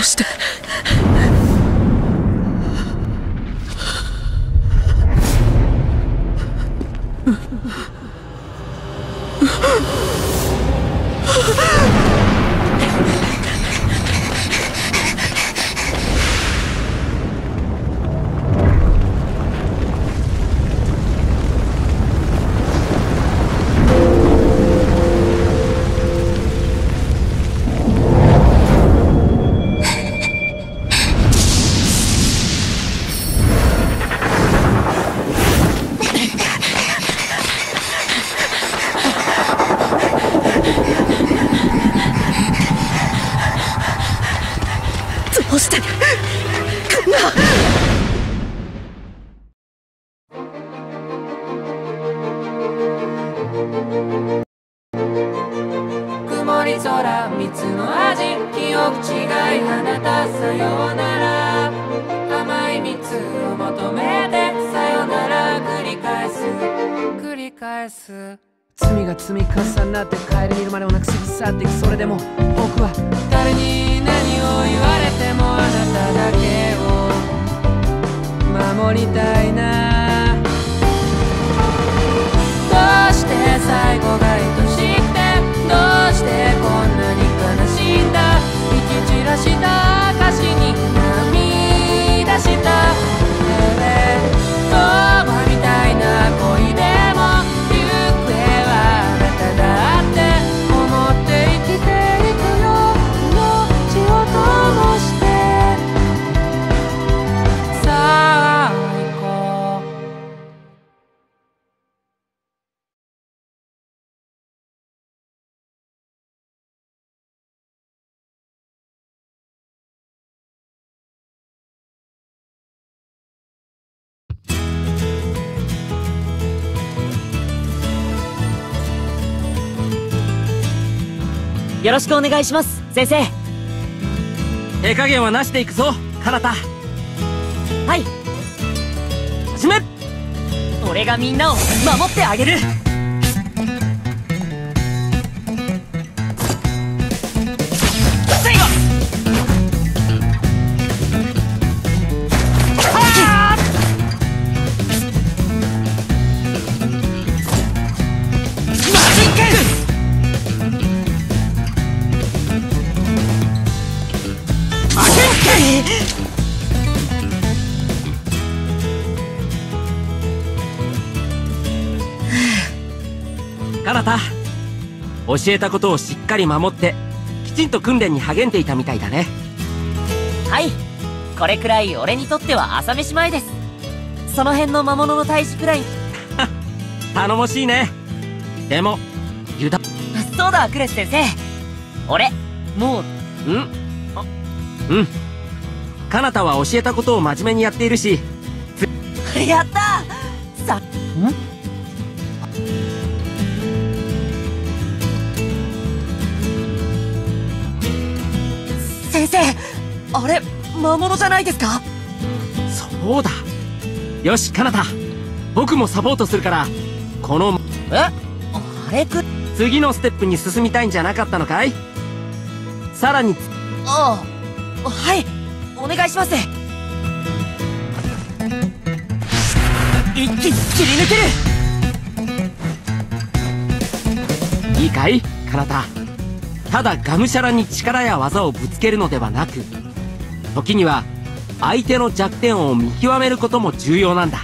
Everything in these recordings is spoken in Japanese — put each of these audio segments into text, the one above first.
うしてよろしくお願いします。先生。手加減はなしていくぞ。カナタ。はい。始め。俺がみんなを守ってあげるカナタ教えたことをしっかり守ってきちんと訓練に励んでいたみたいだね。はい。これくらい俺にとっては朝飯前です。その辺の魔物の退治くらい。頼もしいね。でも油断。そうだクレス先生。俺もううん。あうんカナタは教えたことを真面目にやっているし。やった！さん？先生あれ魔物じゃないですか？そうだ。よしカナタ僕もサポートするからこのえ？あれく？次のステップに進みたいんじゃなかったのかい？さらに。ああはいお願いします。一気に切り抜ける。いいかいカナタ。ただがむしゃらに力や技をぶつけるのではなく時には相手の弱点を見極めることも重要なんだ。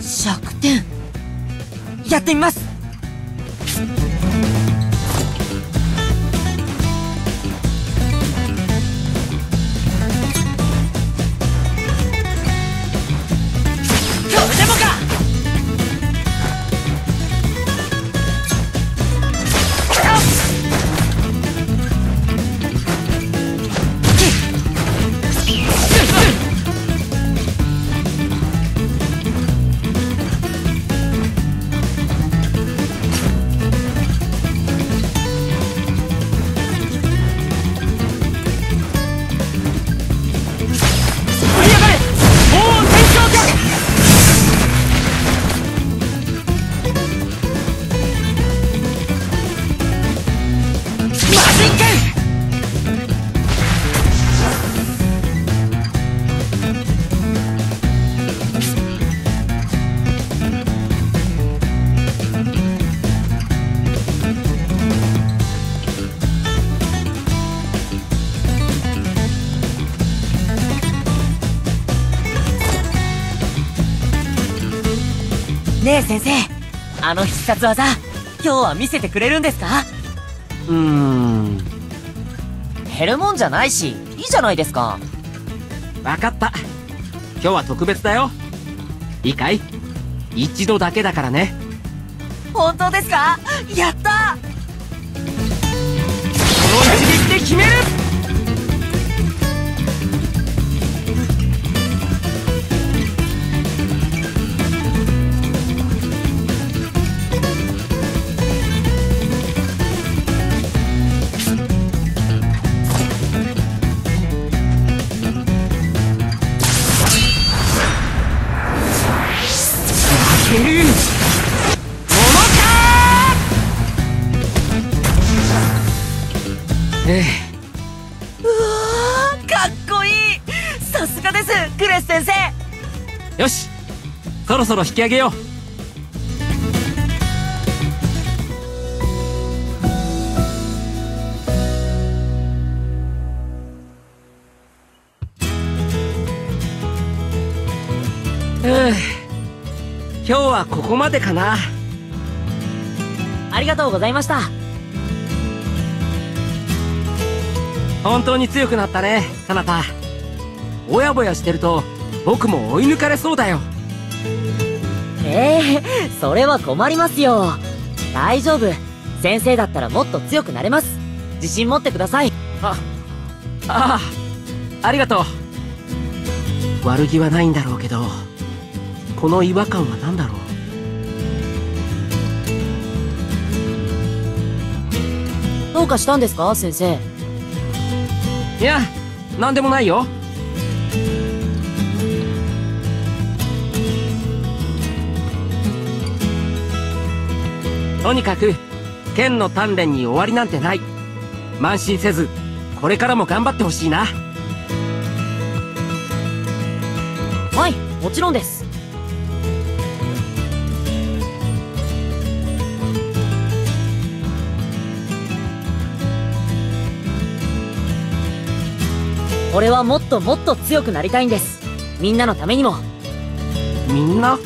弱点？やってみます先生あの必殺技今日は見せてくれるんですか？うーん。減るもんじゃないしいいじゃないですか。わかった。今日は特別だよ。いいかい？一度だけだからね。本当ですか？やったこの一撃で決めるです。クレス先生。よし。そろそろ引き上げよう。ふう今日はここまでかな。ありがとうございました。本当に強くなったねかなたぼやぼやしてると僕も追い抜かれそうだよ。ええそれは困りますよ。大丈夫。先生だったらもっと強くなれます。自信持ってください。あああありがとう。悪気はないんだろうけどこの違和感は何だろう？どうかしたんですか先生？いや何でもないよとにかく剣の鍛錬に終わりなんてない。慢心せずこれからも頑張ってほしいな。はいもちろんです。俺はもっともっと強くなりたいんです。みんなのためにも。みんな？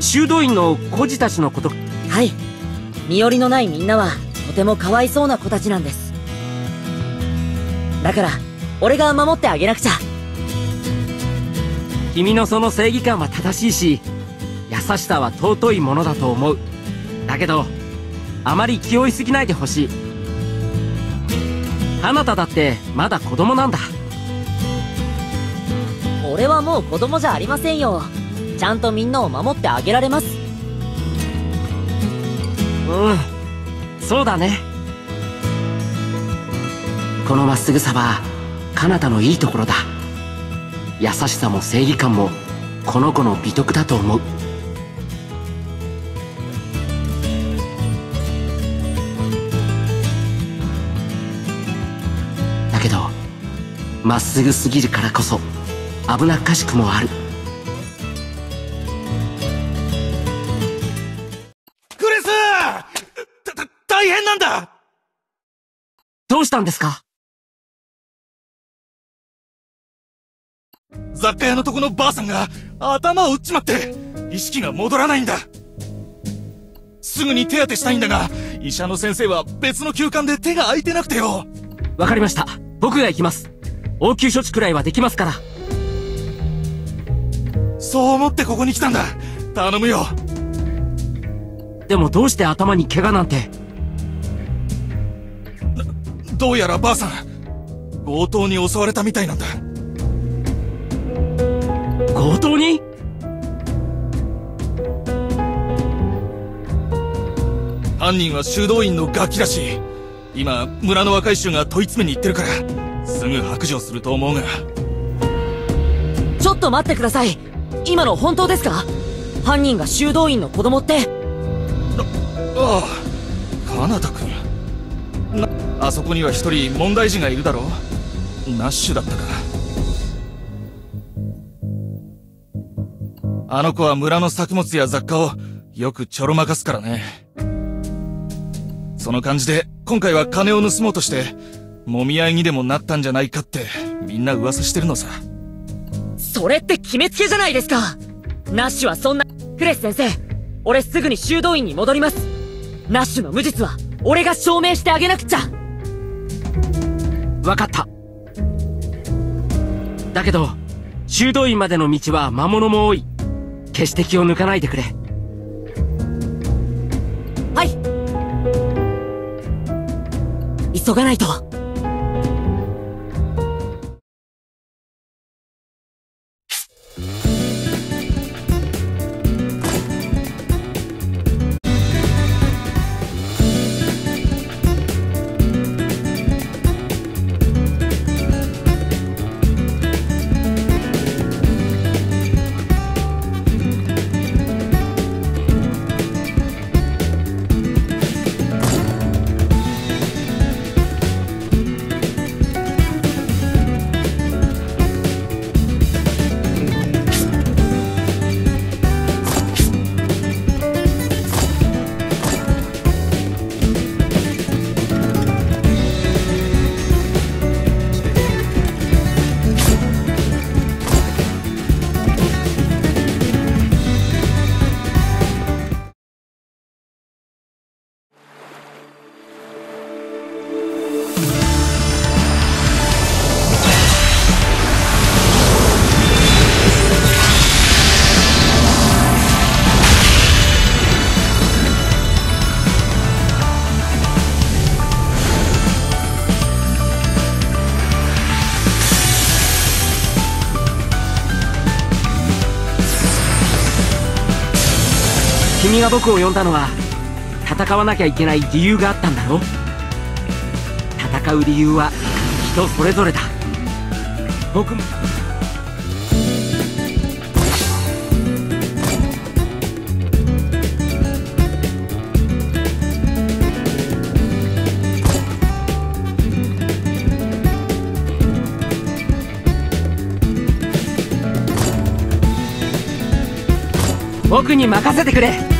修道院の孤児たちのことはい。身寄りのないみんなはとてもかわいそうな子たちなんです。だから俺が守ってあげなくちゃ。君のその正義感は正しいし優しさは尊いものだと思う。だけどあまり気負いすぎないでほしい。あなただってまだ子供なんだ。俺はもう子供じゃありませんよ。ちゃんとみんなを守ってあげられますうん。そうだね。このまっすぐさは彼方のいいところだ。優しさも正義感もこの子の美徳だと思う。だけどまっすぐすぎるからこそ危なっかしくもある。したんですか？雑貨屋のとこのばあさんが頭を打っちまって意識が戻らないんだ。すぐに手当てしたいんだが医者の先生は別の休館で手が空いてなくてよ。わかりました。僕が行きます。応急処置くらいはできますから。そう思ってここに来たんだ。頼むよ。でもどうして頭に怪我なんてどうやらばあさん強盗に襲われたみたいなんだ。強盗に？犯人は修道院のガキだし今村の若い衆が問い詰めに行ってるからすぐ白状すると思うが。ちょっと待ってください。今の本当ですか？犯人が修道院の子供って？ああカナタ君。なあそこには一人問題児がいるだろナッシュだったか。あの子は村の作物や雑貨をよくちょろまかすからね。その感じで今回は金を盗もうとして揉み合いにでもなったんじゃないかってみんな噂してるのさ。それって決めつけじゃないですか。ナッシュはそんな。クレス先生俺すぐに修道院に戻ります。ナッシュの無実は俺が証明してあげなくちゃ。分かった。だけど修道院までの道は魔物も多い。決して気を抜かないでくれ。はい。急がないと。君が僕を呼んだのは戦わなきゃいけない理由があったんだろ戦う理由は人それぞれだ。僕も。僕に任せてくれ。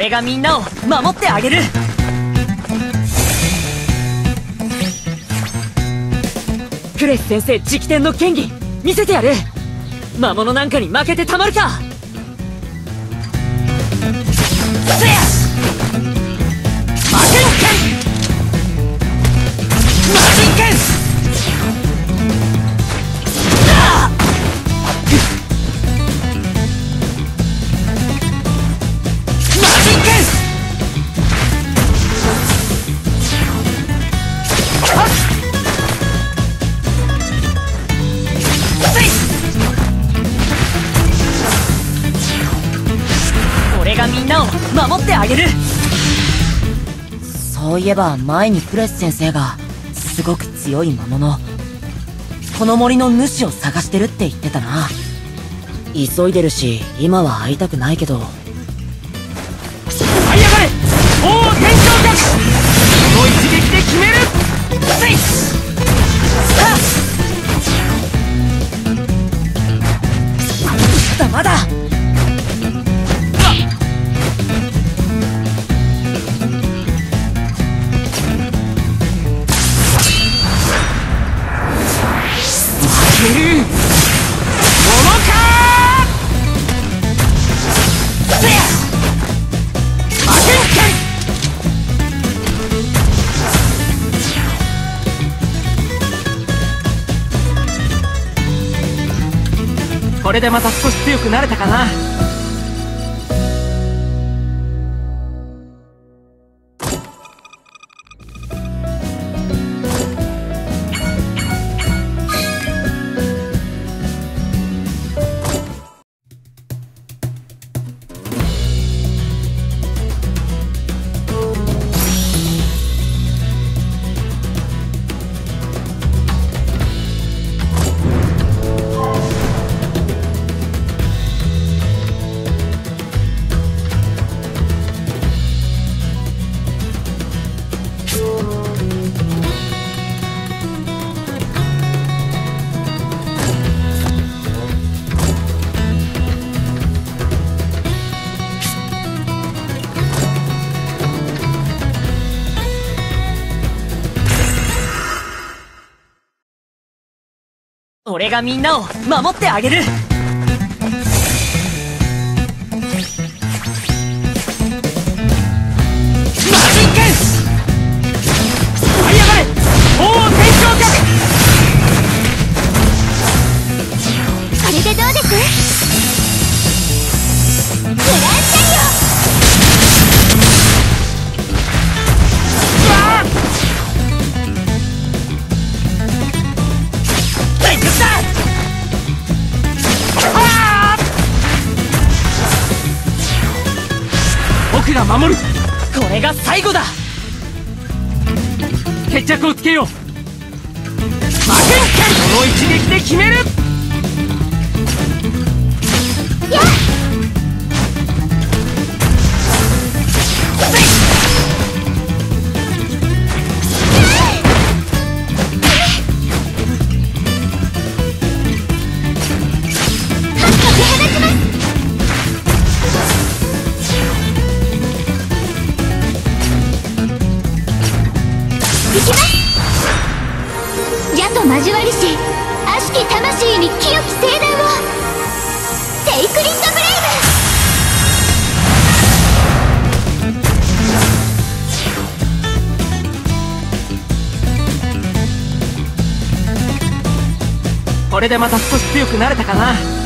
俺がみんなを守ってあげる。クレス先生直伝の剣技見せてやる。魔物なんかに負けてたまるか。そういえば前にプレス先生がすごく強い魔物。この森の主を探してるって言ってたな。急いでるし今は会いたくないけど。這い上がれ!王天頂脚この一撃で決める!せい!さあ!まだまだ!これでまた少し強くなれたかな。俺がみんなを守ってあげる。魔人剣這い上がれ王天頂脚これでどうです？が最後だ。決着をつけよう。魔剣剣この一撃で決める。でまた少し強くなれたかな。